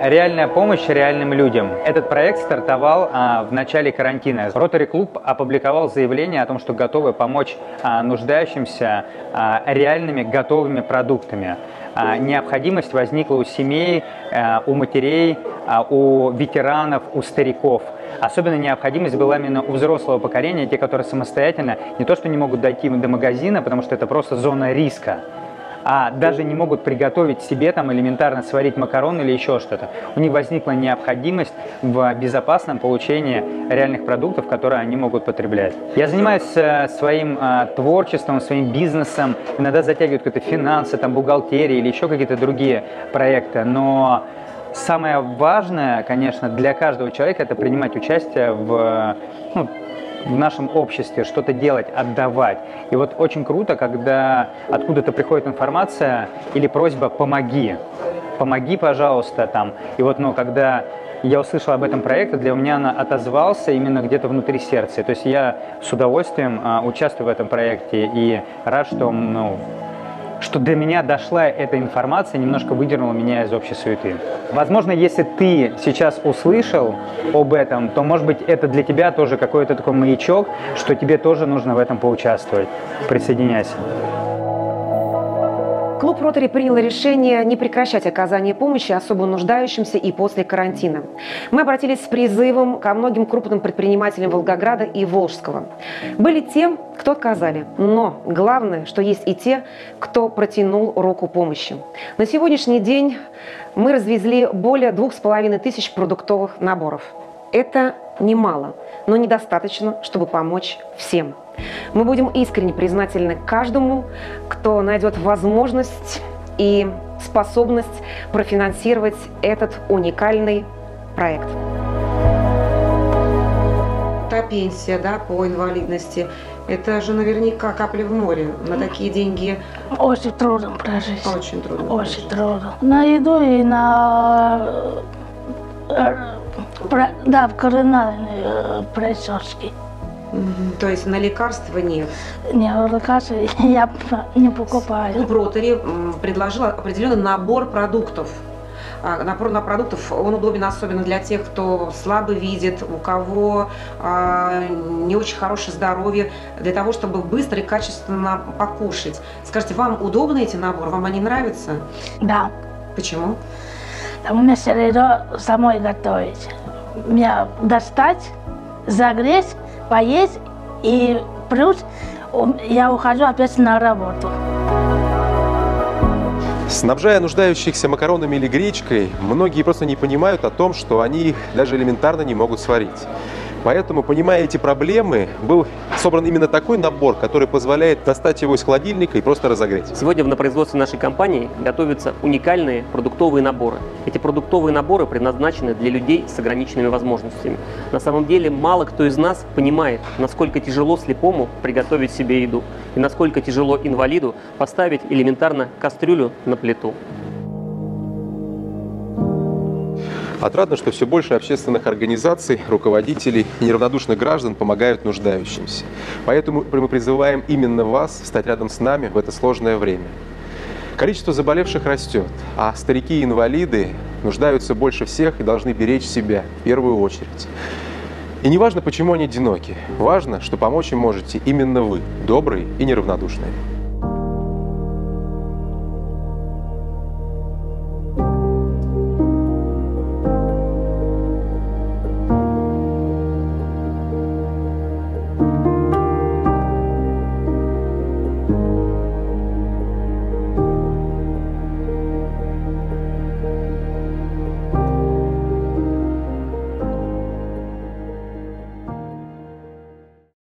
Реальная помощь реальным людям. Этот проект стартовал а, в начале карантина. Ротary Клуб опубликовал заявление о том, что готовы помочь а, нуждающимся а, реальными готовыми продуктами. А, необходимость возникла у семей, а, у матерей, а, у ветеранов, у стариков. Особенно необходимость была именно у взрослого поколения, те, которые самостоятельно не то что не могут дойти до магазина, потому что это просто зона риска а даже не могут приготовить себе там элементарно сварить макароны или еще что-то. У них возникла необходимость в безопасном получении реальных продуктов, которые они могут потреблять. Я занимаюсь э, своим э, творчеством, своим бизнесом, иногда затягивают какие-то финансы, там бухгалтерия или еще какие-то другие проекты, но самое важное, конечно, для каждого человека это принимать участие в ну, в нашем обществе, что-то делать, отдавать. И вот очень круто, когда откуда-то приходит информация или просьба «помоги», «помоги, пожалуйста», там. И вот, ну, когда я услышал об этом проекте, для меня она отозвался именно где-то внутри сердца. То есть я с удовольствием а, участвую в этом проекте и рад, что ну, что до меня дошла эта информация, немножко выдернула меня из общей суеты. Возможно, если ты сейчас услышал об этом, то, может быть, это для тебя тоже какой-то такой маячок, что тебе тоже нужно в этом поучаствовать. Присоединяйся. Клуб «Ротари» принял решение не прекращать оказание помощи особо нуждающимся и после карантина. Мы обратились с призывом ко многим крупным предпринимателям Волгограда и Волжского. Были те, кто отказали, но главное, что есть и те, кто протянул руку помощи. На сегодняшний день мы развезли более двух с половиной тысяч продуктовых наборов. Это немало, но недостаточно, чтобы помочь всем – мы будем искренне признательны каждому, кто найдет возможность и способность профинансировать этот уникальный проект. Та пенсия да, по инвалидности, это же наверняка капли в море. На такие деньги... Очень трудно прожить. Очень трудно. Очень прожить. трудно. На еду и на... Э, да, в кулинарные э, прически. То есть на лекарства нет? Нет, лекарства я не покупаю. Клуб Ротари предложил определенный набор продуктов. А, набор на продуктов, он удобен особенно для тех, кто слабо видит, у кого а, не очень хорошее здоровье, для того, чтобы быстро и качественно покушать. Скажите, вам удобны эти наборы? Вам они нравятся? Да. Почему? Там у меня все равно самой готовить. Мне достать, загреть поесть, и плюс я ухожу опять на работу. Снабжая нуждающихся макаронами или гречкой, многие просто не понимают о том, что они их даже элементарно не могут сварить. Поэтому, понимая эти проблемы, был собран именно такой набор, который позволяет достать его из холодильника и просто разогреть. Сегодня на производстве нашей компании готовятся уникальные продуктовые наборы. Эти продуктовые наборы предназначены для людей с ограниченными возможностями. На самом деле мало кто из нас понимает, насколько тяжело слепому приготовить себе еду и насколько тяжело инвалиду поставить элементарно кастрюлю на плиту. Отрадно, что все больше общественных организаций, руководителей и неравнодушных граждан помогают нуждающимся. Поэтому мы призываем именно вас стать рядом с нами в это сложное время. Количество заболевших растет, а старики и инвалиды нуждаются больше всех и должны беречь себя в первую очередь. И не важно, почему они одиноки, важно, что помочь им можете именно вы, добрые и неравнодушные.